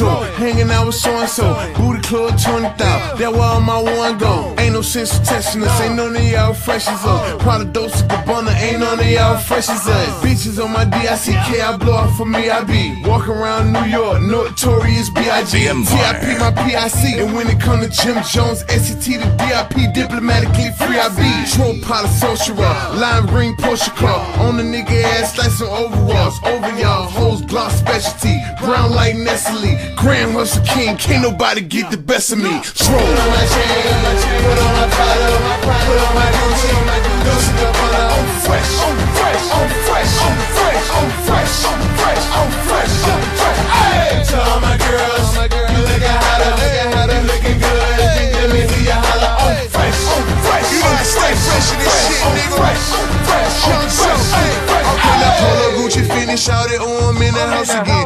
and I'm blowing joy. Hanging out with so and so. Booty club 20,000. That where all my one go. Ain't no sense of testing us. Ain't none of y'all fresh as us. Prada Dolce Gabbana. Ain't none of y'all fresh as us. Bitches on my DICK. I blow off for me. I be walking around New York. Notorious B.I.G. The. TIP my PIC. And when it come to Jim Jones, SCT to DIP. Diplomatically free I be. Troll of social Lime green Porsche car. On the nigga ass like some overalls. Over y'all hoes gloss specialty. Brown like Nestle. Grand Hustle King. Can't nobody get the best of me. Troll. Put on my chain, put on my Prada, put on my Gucci, Gucci Gabbana. I'm fresh, I'm fresh, I'm fresh, I'm fresh, I'm fresh, I'm fresh, I'm fresh, I'm fresh. Hey, to all my girls, you looking hotter, hotter, looking good. Let me see you holler. I'm fresh, I'm fresh, You gotta stay fresh in this shit, nigga. fresh, I'm fresh, I'm fresh. Okay, now Polo Gucci finish out it, oh, I'm in the house again.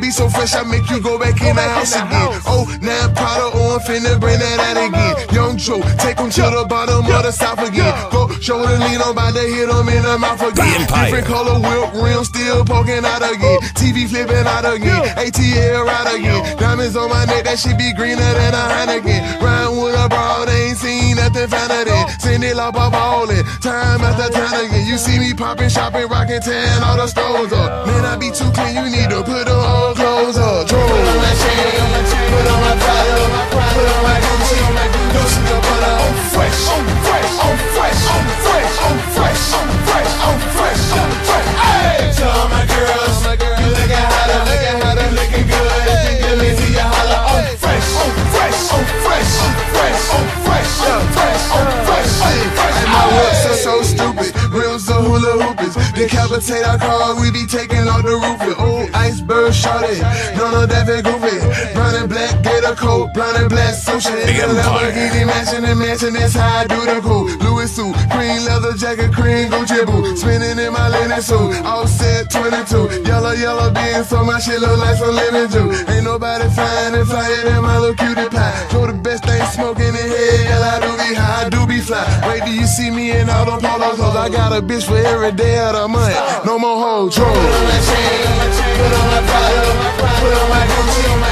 Be so fresh, I make you go back in the house again. Oh, now oh, I'm finna bring that out again. Young Dro, take him to the bottom of the south again. Go, shoulder lean, I'm about to hit him in the mouth again. Different color whip rim, still poking out again. TV flipping out again. ATL out again. Diamonds on my neck, that shit be greener than a Heineken. Rhyme with a broad, ain't seen nothing finer than. Send it up, up, ballin'. Time after time again. You see me popping, shopping, rocking, tearing all the stones up. Man, I be too clean, you need to put Rims are hula hoopers. Decapitate our car, we be taking off the roof. with Old iceberg shorty. None of that been goofy. Brown and black get a coat, brown and black. The the Empire. Lamborghini mansion and mansion, that's how I do the cool. Louis suit, cream leather jacket, cream Gucci boot. Spinning in my linen suit. Offset 22. Yellow, yellow beans, so my shit look like some lemon juice. Ain't nobody flying and flying than my little cutie pie. see me in all them polo clothes. I got a bitch for every day of the month. No more hoes, trolls. Put on my chain, put on my pride, put on my Gucci.